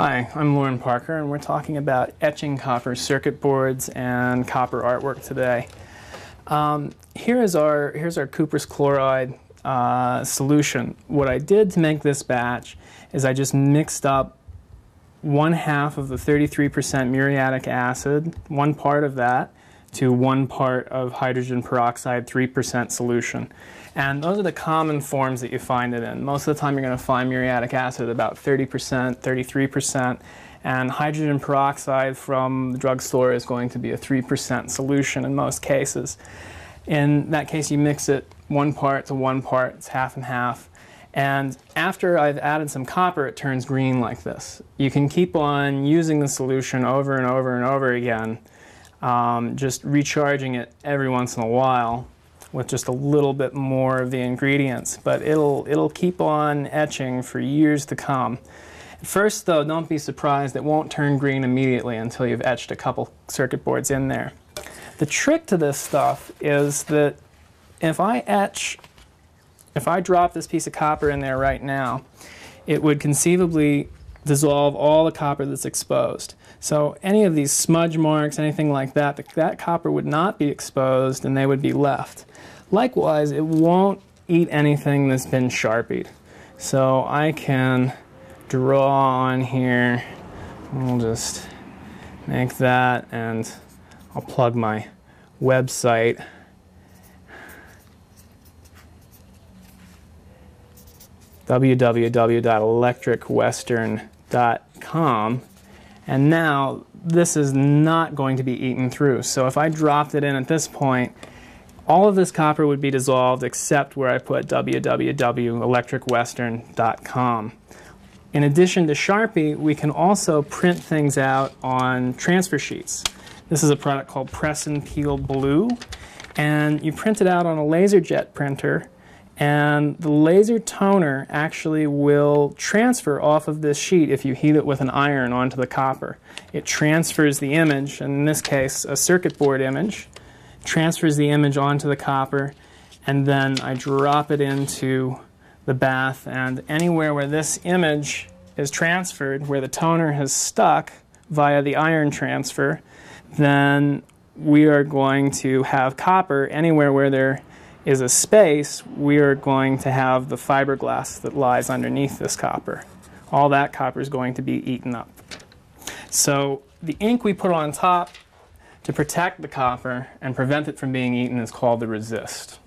Hi, I'm Lorin Parker, and we're talking about etching copper circuit boards and copper artwork today. Um, here is our, here's our cuprous chloride uh, solution. What I did to make this batch is I just mixed up one half of the 33% muriatic acid, one part of that, to one part of hydrogen peroxide 3% solution. And those are the common forms that you find it in. Most of the time you're going to find muriatic acid about 30%, 33%, and hydrogen peroxide from the drugstore is going to be a 3% solution in most cases. In that case, you mix it one part to one part, it's half and half. And after I've added some copper, it turns green like this. You can keep on using the solution over and over and over again um, just recharging it every once in a while with just a little bit more of the ingredients, but it'll, it'll keep on etching for years to come. First though, don't be surprised, it won't turn green immediately until you've etched a couple circuit boards in there. The trick to this stuff is that if I etch, if I drop this piece of copper in there right now, it would conceivably dissolve all the copper that's exposed. So any of these smudge marks, anything like that, that copper would not be exposed and they would be left. Likewise, it won't eat anything that's been sharpied. So I can draw on here. We'll just make that and I'll plug my website. www.electricwestern.com and now this is not going to be eaten through. So if I dropped it in at this point, all of this copper would be dissolved except where I put www.electricwestern.com. In addition to Sharpie, we can also print things out on transfer sheets. This is a product called Press and Peel Blue, and you print it out on a LaserJet printer and the laser toner actually will transfer off of this sheet if you heat it with an iron onto the copper. It transfers the image, in this case a circuit board image, transfers the image onto the copper, and then I drop it into the bath and anywhere where this image is transferred, where the toner has stuck via the iron transfer, then we are going to have copper anywhere where there is a space, we are going to have the fiberglass that lies underneath this copper. All that copper is going to be eaten up. So the ink we put on top to protect the copper and prevent it from being eaten is called the resist.